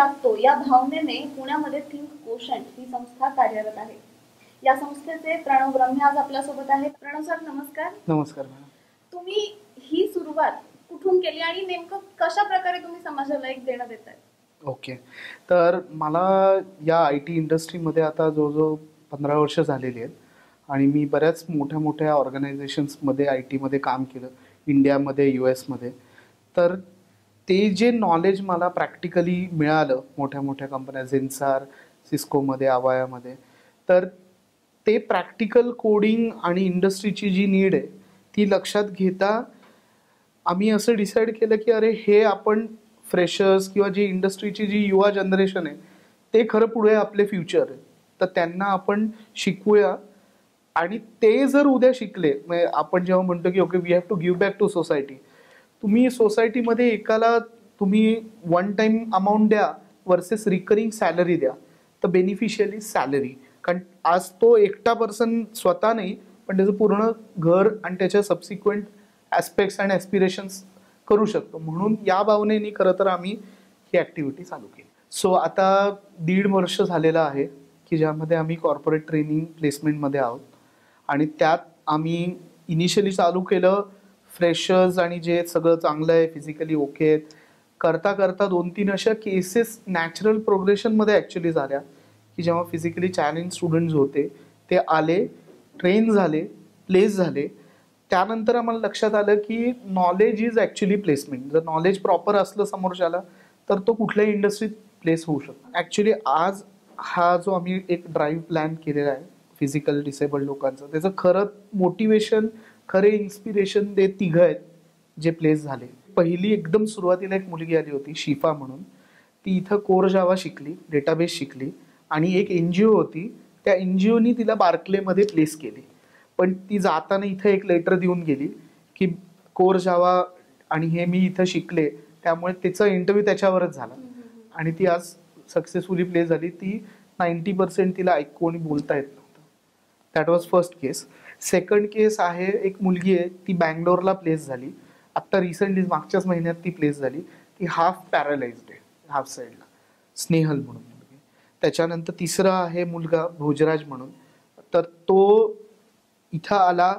लागतो. या भावनेने पुण्यामध्ये थिंक कोशन ही संस्था कार्यरत आहे. या संस्थेचे प्रणव ब्रह्मे आज आपल्यासोबत आहेत. प्रणव सर नमस्कार. नमस्कार तुम्ही ही सुरुवात कुठून केली आणि नेमकं कशा प्रकारे तुम्ही समाजाला एक देणं देताय ओके. तर मला या आय टी इंडस्ट्रीमध्ये आता जवळजवळ पंधरा वर्ष झालेली आहेत आणि मी बऱ्याच मोठ्या मोठ्या ऑर्गनायझेशन्समध्ये आय टीमध्ये काम केलं इंडियामध्ये यू एसमध्ये. तर ते जे नॉलेज मला प्रॅक्टिकली मिळालं मोठ्या मोठ्या कंपन्या झेन्सार सिस्कोमध्ये आवायामध्ये तर ते प्रॅक्टिकल कोडिंग आणि इंडस्ट्रीची जी नीड आहे ती लक्षात घेता आम्ही असं डिसाईड केलं की अरे हे आपण फ्रेशर्स किंवा जी इंडस्ट्रीची जी युवा जनरेशन आहे ते खरं पुढे आपले फ्युचर आहे. तर त्यांना आपण शिकवूया आणि ते जर उद्या शिकले म्हणजे आपण जेव्हा म्हणतो की okay we have to give back to society तुम्ही सोसायटीमध्ये एकाला तुम्ही वन टाइम अमाऊंट द्या वर्सेस रिकरिंग सॅलरी द्या. तर बेनिफिशियली सॅलरी कारण आज तो एकटा पर्सन स्वतः नाही पण त्याचं पूर्ण घर आणि त्याच्या सबसिक्वेंट ॲस्पेक्ट्स अँड ॲस्पिरेशन्स करू शकतो. म्हणून या भावनेने खरं तर आम्ही ही ॲक्टिव्हिटी चालू केली. सो आता दीड वर्ष झालेलं आहे की ज्यामध्ये आम्ही कॉर्पोरेट ट्रेनिंग प्लेसमेंटमध्ये आहोत. आणि त्यात आम्ही इनिशियली चालू केलं फ्रेशर्स आणि जे सगळं चांगलं आहे फिजिकली ओके आहेत. करता करता दोन तीन अशा केसेस नॅचरल प्रोग्रेशनमध्ये ॲक्च्युली झाल्या की जेव्हा फिजिकली चॅलेंज स्टुडंट्स होते ते आले ट्रेन झाले प्लेस झाले. त्यानंतर आम्हाला लक्षात आलं की नॉलेज इज ॲक्च्युली प्लेसमेंट जर नॉलेज प्रॉपर असलं समोरच्याला तर तो कुठल्याही इंडस्ट्रीत प्लेस होऊ शकतो. ॲक्च्युली आज हा जो आम्ही एक ड्राईव्ह प्लॅन केलेला आहे फिजिकल डिसेबल्ड लोकांचं त्याचं खरं मोटिवेशन खरे इन्स्पिरेशन ते तिघं आहेत जे प्लेस झाले. पहिली एकदम सुरुवातीला एक मुलगी आली होती शिफा म्हणून. ती इथं कोर जावा शिकली डेटाबेस शिकली आणि एक एन जी ओ होती. त्या एन जी ओनी तिला बार्कलेमध्ये प्लेस केली. पण ती जाताना इथं एक लेटर देऊन गेली की कोर जावा आणि हे मी इथं शिकले. त्यामुळे त्याचा इंटरव्ह्यू त्याच्यावरच झाला. आणि ती आज सक्सेसफुली प्लेस झाली. ती नाईन्टी पर्सेंट तिला ऐकू आणि बोलता येत that was first case second case आहे एक मुलगी आहे ती बँगलोरला प्लेस झाली. आत्ता रिसेंटली मागच्याच महिन्यात ती प्लेस झाली. ती हाफ पॅरालाइज्ड आहे हाफ साईडला स्नेहल म्हणून मुलगी. त्याच्यानंतर तिसरा आहे मुलगा भोजराज म्हणून. तर तो इथं आला.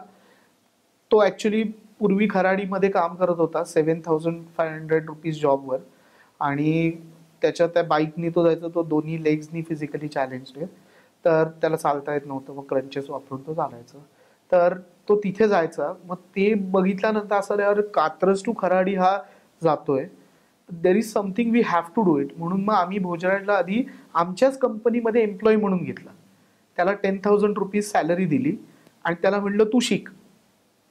तो ॲक्च्युली पूर्वी खराडीमध्ये काम करत होता seven thousand five hundred rupees जॉबवर आणि त्याच्या त्या बाईकनी तो जायचा तो दोन्ही लेग्सनी फिजिकली चॅलेंज आहे. तर त्याला चालता येत नव्हतं. मग क्रंचेस वापरून तो चालायचं. तर तो तिथे जायचा. मग ते बघितल्यानंतर असं यार कात्रज टू खराडी हा जातोय. There is something we have to do it म्हणून मग आम्ही भोजराजला आधी आमच्याच कंपनीमध्ये एम्प्लॉई म्हणून घेतला. त्याला टेन थाउजंड रुपीज सॅलरी दिली आणि त्याला म्हणलं तू शिक.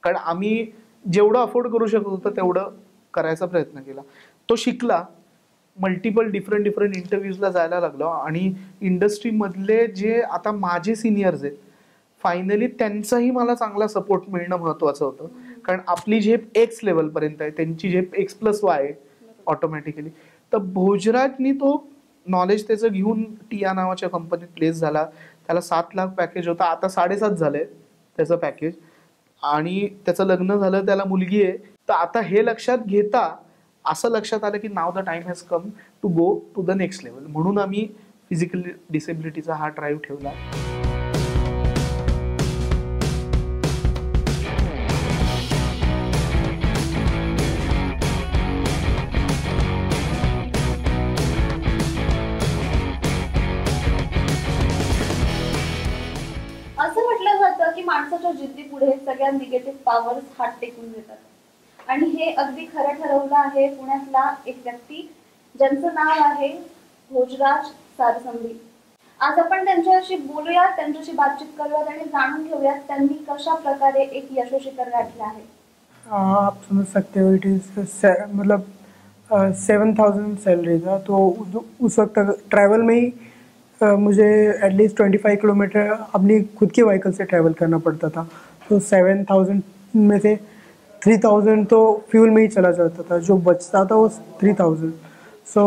कारण आम्ही जेवढं अफोर्ड करू शकत होतं तेवढं करायचा प्रयत्न केला. तो शिकला. मल्टिपल डिफरंट डिफरंट इंटरव्ह्यूजला जायला लागलो. आणि इंडस्ट्रीमधले जे आता माझे सिनियर्स आहेत फायनली त्यांचाही मला चांगला सपोर्ट मिळणं महत्वाचं होतं. कारण आपली झेप एक्स लेवलपर्यंत आहे त्यांची झेप एक्स प्लस वाय आहे ऑटोमॅटिकली तर भोजराजनी तो नॉलेज त्याचं घेऊन टिया नावाच्या कंपनीत प्लेस झाला. त्याला सात लाख पॅकेज होता. आता साडेसात झालंय त्याचं पॅकेज आणि त्याचं लग्न झालं त्याला मुलगी आहे. तर आता हे लक्षात घेता असं लक्षात आलं की now the time has come to go to the next level म्हणून आम्ही फिजिकल डिसेबिलिटीचा हा ड्राईव्ह ठेवला. असं म्हटलं जातं की माणसाच्या जिद्दीपुढे सगळ्या निगेटिव्ह पॉवर्स हात टेकून देतात. आणि हे अगदी खरं ठरवलं आहे पुण्यातला एक व्यक्ती ज्यांचं नाव आहे भोजराज सारसंधी. आज आपण त्यांच्याशी बोलूयात त्यांच्याशी बातचीत करूयात आणि जाणून घेऊयात त्यांनी कशा प्रकारे एक यशस्वी गाठलं आहे. आप समझ सकते हो इट इज़ मतलब सेवन थाउजेंड सैलरी था तो उस- वक्त ट्रैवल में ही uh, मुझे at least twenty five kilometre अपनी खुद के व्हीकल से ट्रैवल करना पड़ता था. तो सेवन थाउजेंड में से थ्री थाउज़ेंड तो फ्यूल में ही चला जाता था जो बचता था वो three thousand so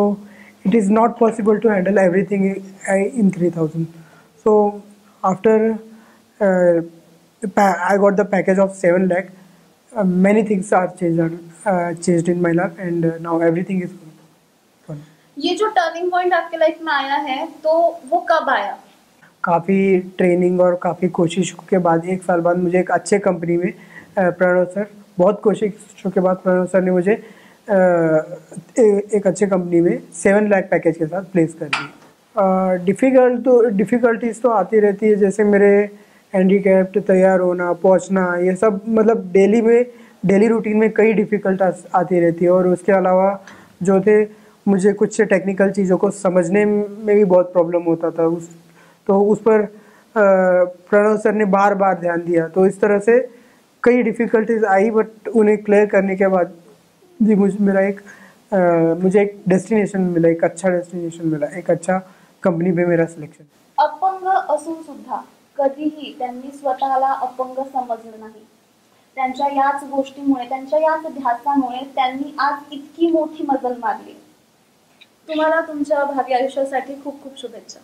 it is not possible to handle everything in three thousand so after I the package of 7 lakh. Uh, many things are changed, uh, changed in my life, and uh, now everything is good. ये जो turning point आपके life में आया है तो वो कब आया? काफ़ी ट्रेनिंग और काफ़ी कोशिश के बाद एक साल बाद मुझे एक अच्छे कंपनी में अ, प्रणव सर बहुत कोशिशों के बाद प्रणव सर ने मुझे एक अच्छे कंपनी में सेवन लाख पैकेज के साथ प्लेस कर दिया। डिफ़िकल्ट तो डिफ़िकल्टीज तो आती रहती है, जैसे मेरे हैंडीकैप्ड तैयार होना, पहुँचना, ये सब मतलब डेली में डेली रूटीन में कई डिफ़िकल्ट आती रहती है। और उसके अलावा जो थे, मुझे कुछ टेक्निकल चीज़ों को समझने में भी बहुत प्रॉब्लम होता था। उस तो उस पर प्रणव सर ने बार बार ध्यान दिया। तो इस तरह से कई डिफ़िकल्टीज आई बट उन्हें क्लियर करने के बाद जी मुझे मेरा एक आ, मुझे एक डेस्टिनेशन मिला एक अच्छा डेस्टिनेशन मिला एक अच्छा कंपनी पे मेरा सिलेक्शन अपंग असून सुद्धा कधीही त्यांनी स्वतःला अपंग समजलं नाही. त्यांच्या याच गोष्टीमुळे त्यांच्या याच ध्यासामुळे त्यांनी आज इतकी मोठी मजल मारली. तुम्हाला तुमच्या भावी आयुष्यासाठी खूप खूप शुभेच्छा.